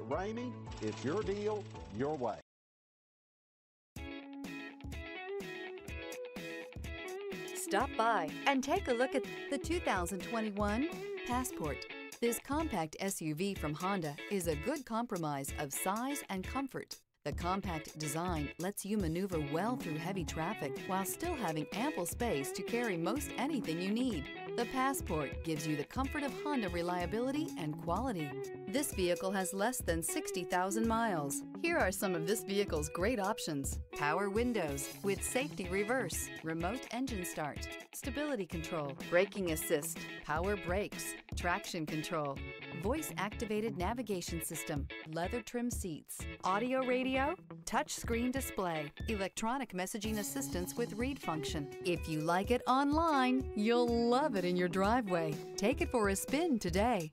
Ramey, it's your deal, your way. Stop by and take a look at the 2021 Passport. This compact SUV from Honda is a good compromise of size and comfort. The compact design lets you maneuver well through heavy traffic while still having ample space to carry most anything you need. The Passport gives you the comfort of Honda reliability and quality. This vehicle has less than 60,000 miles. Here are some of this vehicle's great options. Power windows with safety reverse, remote engine start, stability control, braking assist, power brakes, traction control, voice activated navigation system, leather trim seats, audio radio, touch screen display, electronic messaging assistance with read function. If you like it online, you'll love it in your driveway. Take it for a spin today.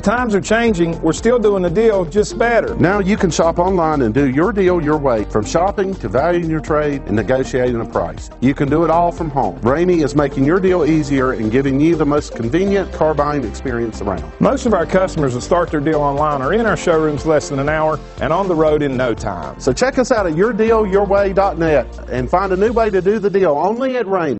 Times are changing. We're still doing the deal, just better. Now you can shop online and do your deal your way, from shopping to valuing your trade and negotiating a price. You can do it all from home. Ramey is making your deal easier and giving you the most convenient car buying experience around. Most of our customers that start their deal online are in our showrooms less than an hour and on the road in no time. So check us out at yourdealyourway.net and find a new way to do the deal only at Ramey.